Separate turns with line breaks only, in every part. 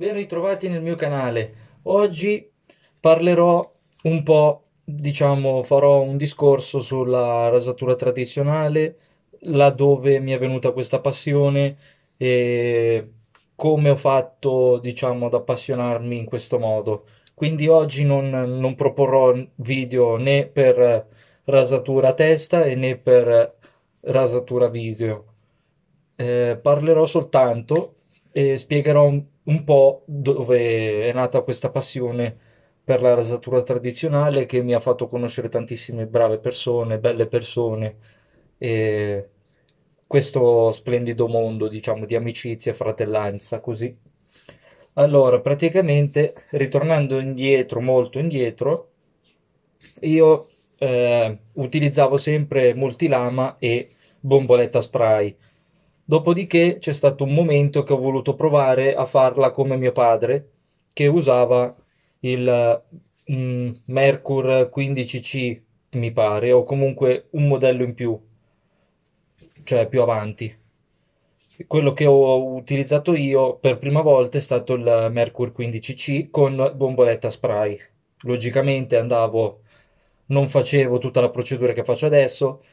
Ben ritrovati nel mio canale. Oggi parlerò un po', diciamo, farò un discorso sulla rasatura tradizionale, laddove mi è venuta questa passione e come ho fatto, diciamo, ad appassionarmi in questo modo. Quindi oggi non, non proporrò video né per rasatura testa e né per rasatura video. Eh, parlerò soltanto e spiegherò un, un po' dove è nata questa passione per la rasatura tradizionale che mi ha fatto conoscere tantissime brave persone, belle persone e questo splendido mondo, diciamo, di amicizia e fratellanza, così. Allora, praticamente, ritornando indietro, molto indietro, io eh, utilizzavo sempre multilama e bomboletta spray. Dopodiché c'è stato un momento che ho voluto provare a farla come mio padre, che usava il mm, Mercur 15C, mi pare, o comunque un modello in più, cioè più avanti. Quello che ho utilizzato io per prima volta è stato il Mercur 15C con bomboletta spray. Logicamente andavo, non facevo tutta la procedura che faccio adesso,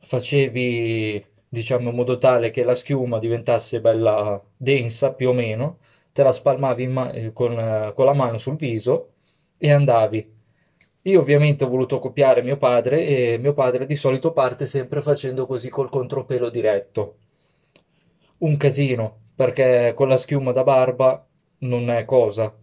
facevi diciamo in modo tale che la schiuma diventasse bella densa più o meno, te la spalmavi ma- eh, con, eh, con la mano sul viso e andavi. Io ovviamente ho voluto copiare mio padre e mio padre di solito parte sempre facendo così col contropelo diretto. Un casino, perché con la schiuma da barba non è cosa,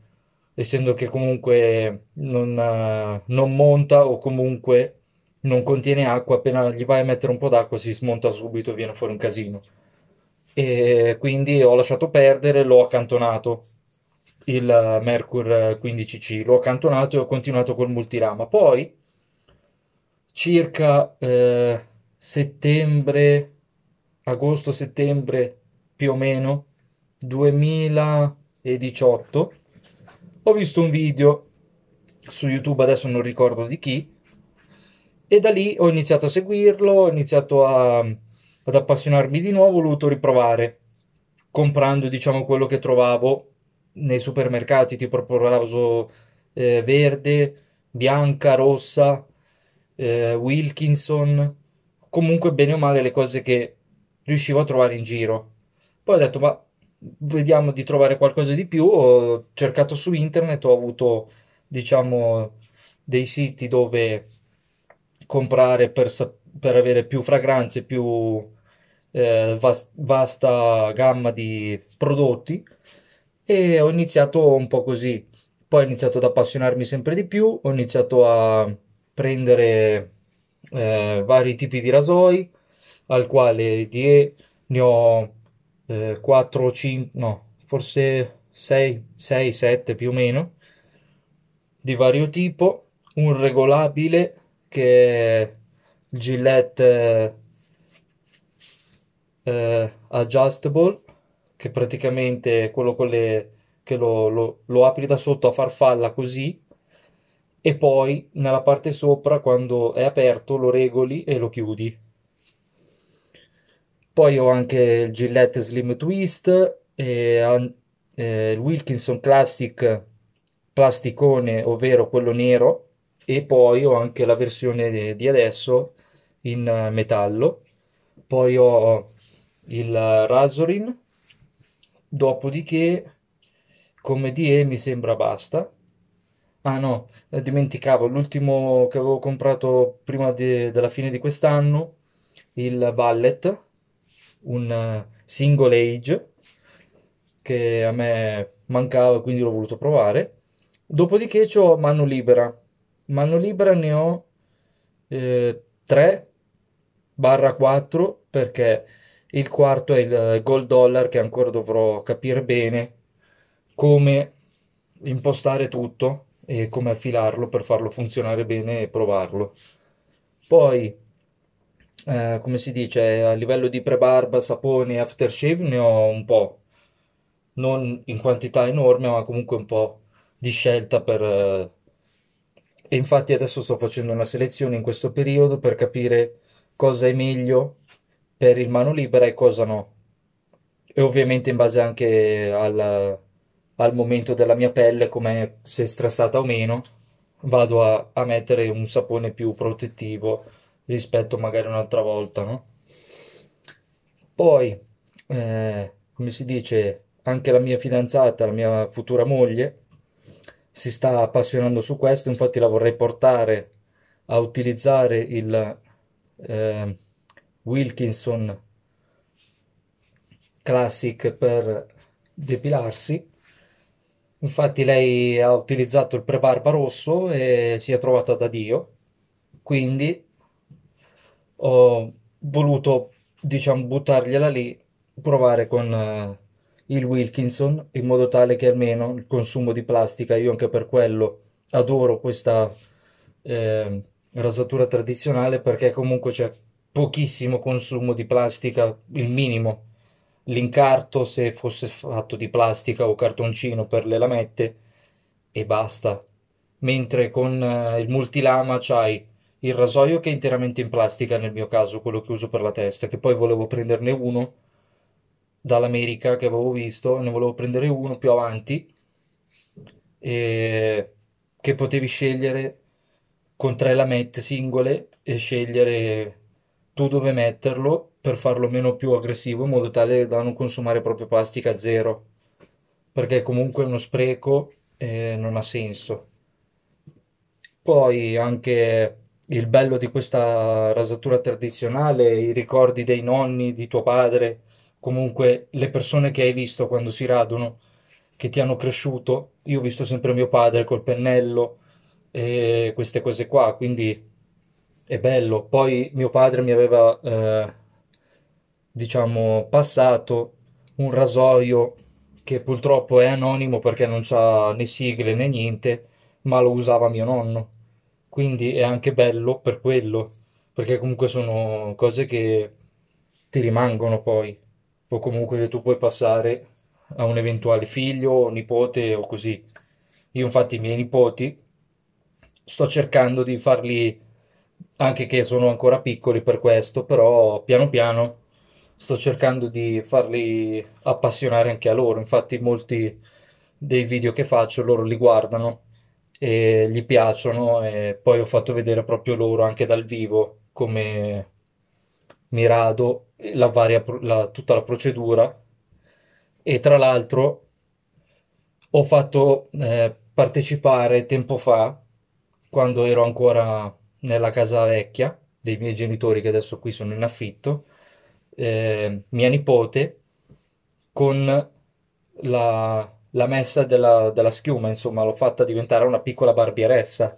essendo che comunque non, eh, non monta o comunque non contiene acqua, appena gli vai a mettere un po' d'acqua si smonta subito viene fuori un casino. E quindi ho lasciato perdere, l'ho accantonato il Mercur 15C, l'ho accantonato e ho continuato col multirama. Poi, circa eh, settembre, agosto-settembre più o meno 2018, ho visto un video su YouTube, adesso non ricordo di chi, e da lì ho iniziato a seguirlo, ho iniziato a, ad appassionarmi di nuovo, ho voluto riprovare, comprando diciamo quello che trovavo nei supermercati, tipo il raso eh, verde, bianca, rossa, eh, Wilkinson, comunque bene o male le cose che riuscivo a trovare in giro. Poi ho detto, ma vediamo di trovare qualcosa di più, ho cercato su internet, ho avuto diciamo dei siti dove comprare per, per avere più fragranze, più eh, vast, vasta gamma di prodotti e ho iniziato un po' così. Poi ho iniziato ad appassionarmi sempre di più, ho iniziato a prendere eh, vari tipi di rasoi, al quale di ne ho eh, 4 o 5, no, forse 6, 6, 7 più o meno, di vario tipo, un regolabile che Gillette eh, Adjustable, che praticamente è quello con le, che lo, lo, lo apri da sotto a farfalla così e poi nella parte sopra quando è aperto lo regoli e lo chiudi. Poi ho anche il Gillette Slim Twist e eh, il Wilkinson Classic plasticone, ovvero quello nero e poi ho anche la versione di adesso in eh, metallo. Poi ho il Razorin, dopodiché come DE mi sembra basta. Ah no, eh, dimenticavo, l'ultimo che avevo comprato prima de- della fine di quest'anno, il Ballet, un eh, single age che a me mancava, quindi l'ho voluto provare. Dopodiché ho mano libera, Mano libera ne ho eh, 3/4 perché il quarto è il gold dollar che ancora dovrò capire bene come impostare tutto e come affilarlo per farlo funzionare bene e provarlo. Poi, eh, come si dice, a livello di prebarba, sapone e aftershave ne ho un po', non in quantità enorme, ma comunque un po' di scelta per, eh, e infatti adesso sto facendo una selezione in questo periodo per capire cosa è meglio per il mano libera e cosa no. E ovviamente in base anche alla, al momento della mia pelle, come se è stressata o meno, vado a, a mettere un sapone più protettivo rispetto magari un'altra volta, no? Poi, eh, come si dice, anche la mia fidanzata, la mia futura moglie, si sta appassionando su questo, infatti la vorrei portare a utilizzare il eh, Wilkinson Classic per depilarsi. Infatti lei ha utilizzato il prebarba rosso e si è trovata da Dio, quindi ho voluto, diciamo, buttargliela lì, provare con eh, il Wilkinson in modo tale che almeno il consumo di plastica, io anche per quello adoro questa eh, rasatura tradizionale perché comunque c'è pochissimo consumo di plastica, il minimo. L'incarto se fosse fatto di plastica o cartoncino per le lamette e basta. Mentre con eh, il multilama c'hai il rasoio che è interamente in plastica nel mio caso, quello che uso per la testa, che poi volevo prenderne uno dall'America che avevo visto, ne volevo prendere uno più avanti e che potevi scegliere con tre lamette singole e scegliere tu dove metterlo per farlo meno più aggressivo in modo tale da non consumare proprio plastica zero. Perché comunque è uno spreco e non ha senso. Poi anche il bello di questa rasatura tradizionale i ricordi dei nonni di tuo padre comunque le persone che hai visto quando si radono che ti hanno cresciuto io ho visto sempre mio padre col pennello e queste cose qua, quindi è bello. Poi mio padre mi aveva, eh, diciamo, passato un rasoio che purtroppo è anonimo perché non c'ha né sigle né niente, ma lo usava mio nonno. Quindi è anche bello per quello, perché comunque sono cose che ti rimangono poi, o comunque che tu puoi passare a un eventuale figlio o nipote o così. Io infatti i miei nipoti sto cercando di farli, anche che sono ancora piccoli per questo, però piano piano sto cercando di farli appassionare anche a loro. Infatti molti dei video che faccio loro li guardano e gli piacciono e poi ho fatto vedere proprio loro anche dal vivo come mi rado la varia, la, tutta la procedura e tra l'altro ho fatto eh, partecipare tempo fa quando ero ancora nella casa vecchia dei miei genitori, che adesso qui sono in affitto, eh, mia nipote con la, la messa della, della schiuma, insomma, l'ho fatta diventare una piccola barbieressa.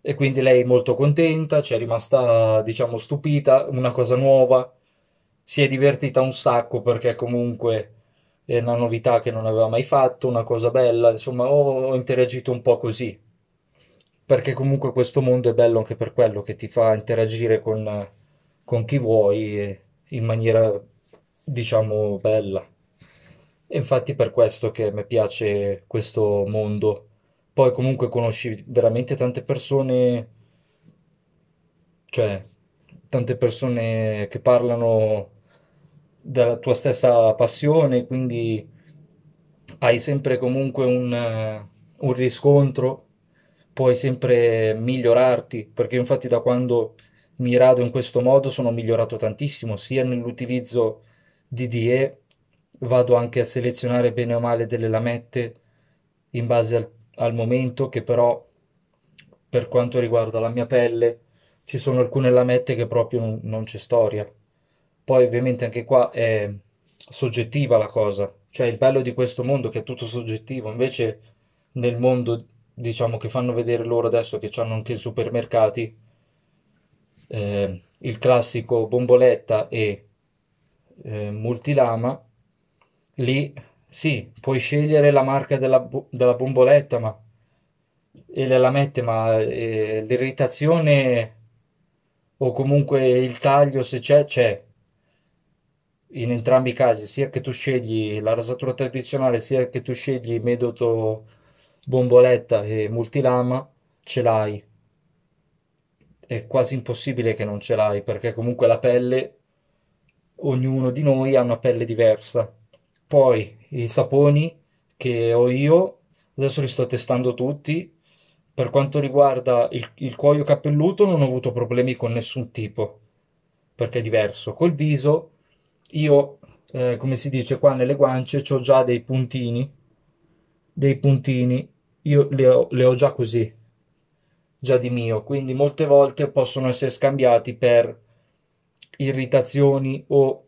E quindi lei molto contenta, ci è rimasta, diciamo, stupita, una cosa nuova, si è divertita un sacco perché comunque è una novità che non aveva mai fatto, una cosa bella, insomma, ho interagito un po' così perché comunque questo mondo è bello anche per quello che ti fa interagire con, con chi vuoi in maniera, diciamo, bella. E infatti per questo che mi piace questo mondo. Poi comunque conosci veramente tante persone, cioè tante persone che parlano della tua stessa passione, quindi hai sempre comunque un, un riscontro puoi sempre migliorarti, perché infatti da quando mi rado in questo modo sono migliorato tantissimo, sia nell'utilizzo di DE, vado anche a selezionare bene o male delle lamette in base al, al momento, che però per quanto riguarda la mia pelle ci sono alcune lamette che proprio non, non c'è storia. Poi ovviamente anche qua è soggettiva la cosa, cioè il bello di questo mondo che è tutto soggettivo, invece nel mondo diciamo che fanno vedere loro adesso che hanno anche i supermercati eh, il classico bomboletta e eh, multilama lì sì puoi scegliere la marca della, della bomboletta ma e le lamette ma eh, l'irritazione o comunque il taglio se c'è c'è in entrambi i casi sia che tu scegli la rasatura tradizionale sia che tu scegli il metodo bomboletta e multilama ce l'hai. È quasi impossibile che non ce l'hai perché comunque la pelle, ognuno di noi ha una pelle diversa. Poi i saponi che ho io, adesso li sto testando tutti. Per quanto riguarda il, il cuoio capelluto, non ho avuto problemi con nessun tipo, perché è diverso. Col viso, io, eh, come si dice qua nelle guance, ho già dei puntini, dei puntini, io le ho, le ho già così, già di mio, quindi molte volte possono essere scambiati per irritazioni o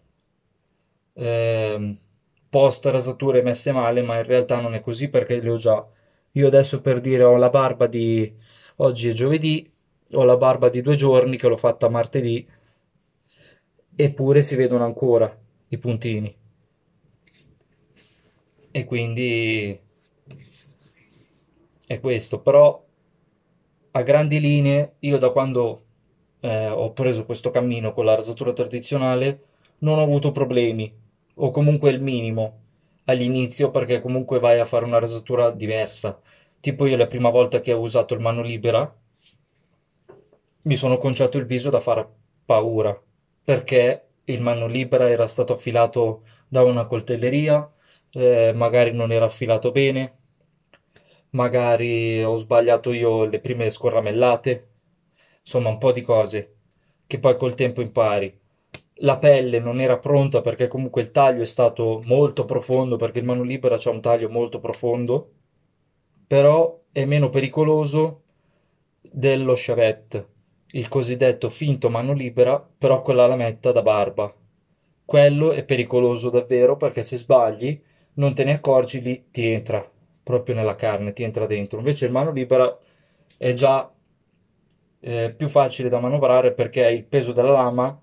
ehm, post rasature messe male, ma in realtà non è così perché le ho già. Io adesso per dire ho la barba di oggi è giovedì, ho la barba di due giorni che l'ho fatta martedì, eppure si vedono ancora i puntini. E quindi è questo, però a grandi linee io da quando eh, ho preso questo cammino con la rasatura tradizionale non ho avuto problemi o comunque il minimo all'inizio perché comunque vai a fare una rasatura diversa. Tipo io la prima volta che ho usato il mano libera mi sono conciato il viso da fare paura perché il mano libera era stato affilato da una coltelleria, eh, magari non era affilato bene, magari ho sbagliato io le prime scorramellate, insomma un po' di cose che poi col tempo impari. La pelle non era pronta perché comunque il taglio è stato molto profondo perché il mano libera c'ha un taglio molto profondo, però è meno pericoloso dello Chevette, il cosiddetto finto mano libera, però con la lametta da barba. Quello è pericoloso davvero perché se sbagli non te ne accorgi lì ti entra proprio nella carne, ti entra dentro. Invece il mano libera è già eh, più facile da manovrare perché hai il peso della lama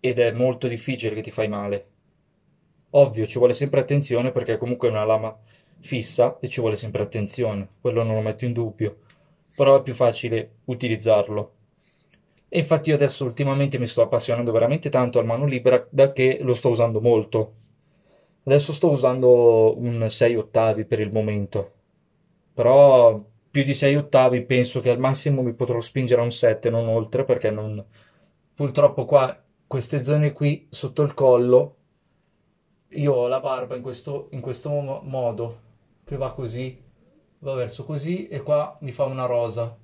ed è molto difficile che ti fai male. Ovvio, ci vuole sempre attenzione perché comunque è una lama fissa e ci vuole sempre attenzione, quello non lo metto in dubbio, però è più facile utilizzarlo. E infatti io adesso ultimamente mi sto appassionando veramente tanto al mano libera da che lo sto usando molto. Adesso sto usando un 6 ottavi per il momento, però più di 6 ottavi penso che al massimo mi potrò spingere a un 7, non oltre, perché non... purtroppo qua, queste zone qui sotto il collo, io ho la barba in questo, in questo mo- modo, che va così, va verso così e qua mi fa una rosa.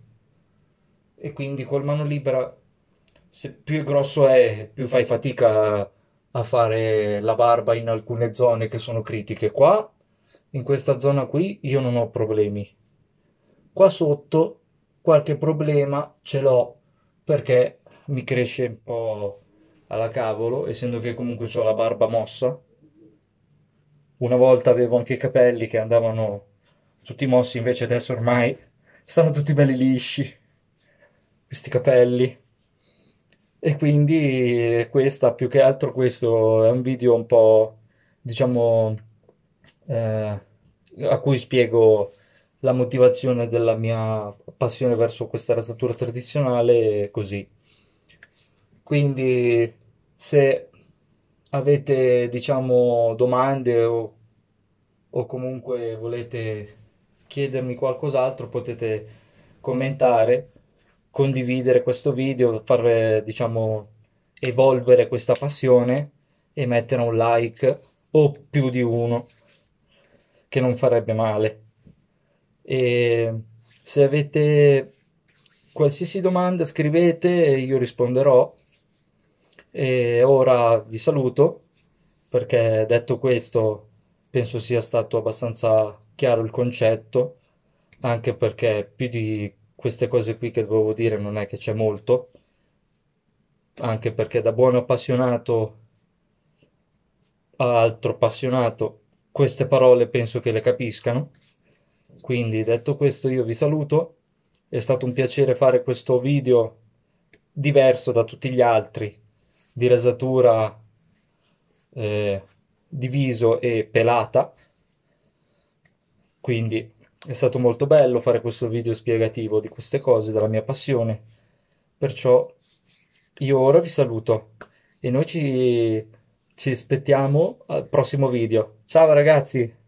E quindi col mano libera, se più è grosso è, più fai fatica a fare la barba in alcune zone che sono critiche. Qua, in questa zona qui, io non ho problemi. Qua sotto qualche problema ce l'ho perché mi cresce un po' alla cavolo, essendo che comunque ho la barba mossa. Una volta avevo anche i capelli che andavano tutti mossi, invece adesso ormai stanno tutti belli lisci, questi capelli. E quindi questa, più che altro questo è un video un po', diciamo, eh, a cui spiego la motivazione della mia passione verso questa rasatura tradizionale così. Quindi se avete, diciamo, domande o, o comunque volete chiedermi qualcos'altro, potete commentare condividere questo video, far diciamo evolvere questa passione e mettere un like o più di uno che non farebbe male. E se avete qualsiasi domanda scrivete e io risponderò. E ora vi saluto perché detto questo penso sia stato abbastanza chiaro il concetto, anche perché più di queste cose qui che dovevo dire non è che c'è molto, anche perché da buono appassionato a altro appassionato queste parole penso che le capiscano. Quindi detto questo io vi saluto, è stato un piacere fare questo video diverso da tutti gli altri di rasatura eh, di viso e pelata. Quindi è stato molto bello fare questo video spiegativo di queste cose, della mia passione. Perciò io ora vi saluto e noi ci, ci aspettiamo al prossimo video. Ciao ragazzi!